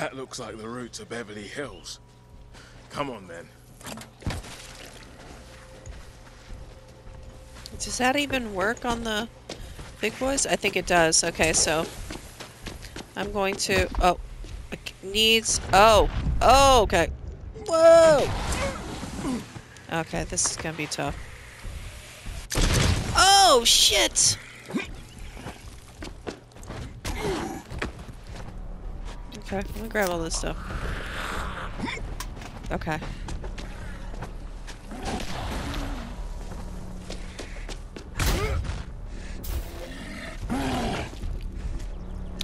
That looks like the route to Beverly Hills. Come on, then. Does that even work on the big boys? I think it does. Okay, so I'm going to. Oh, needs. Oh, oh, okay. Whoa. Okay, this is gonna be tough. Oh shit! Okay, let me grab all this stuff. Okay.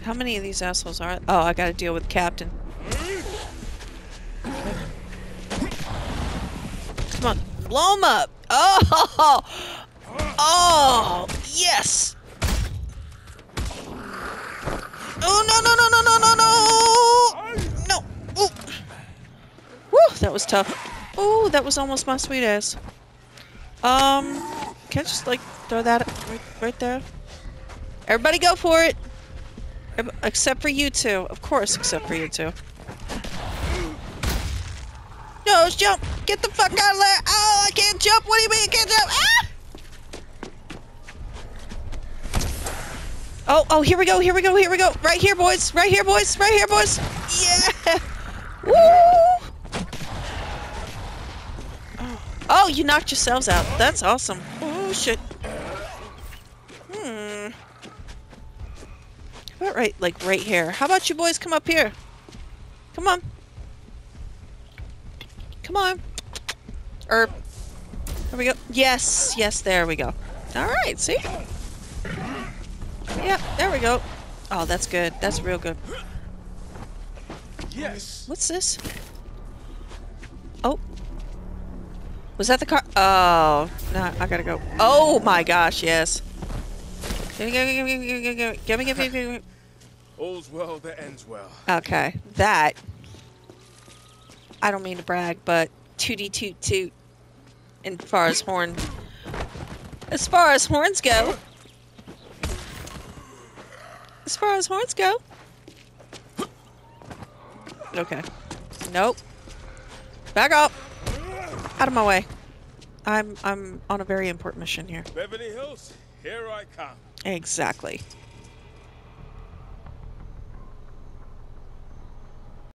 How many of these assholes are? Oh, I gotta deal with Captain. Come on, blow him up! Oh! Oh! Yes! Oh no no no no no no no! No! Ooh. Woo! That was tough. Ooh, that was almost my sweet ass. Um, can I just like throw that right, right there? Everybody go for it! Except for you two. Of course, except for you two. No, jump! Get the fuck out of there! Oh, I can't jump! What do you mean I can't jump? Ah! Oh, oh, here we go, here we go, here we go. Right here, boys. Right here, boys. Right here, boys. Yeah! Woo! Oh, oh you knocked yourselves out. That's awesome. Oh, shit. Hmm. How about right, like right here? How about you boys come up here? Come on. Come on. Er. There we go. Yes, yes, there we go. Alright, see? Yep, there we go. Oh, that's good. That's real good. Yes. What's this? Oh. Was that the car? Oh, no, I gotta go. Oh my gosh, yes. Give me, give me, give me, give me, give me, give me, give me. All's well that ends well. Okay, that. I don't mean to brag, but tootie toot toot. And far as horn, as far as horns go, as far as horns go. Okay. Nope. Back up. Out of my way. I'm I'm on a very important mission here. Beverly Hills, here I come. Exactly.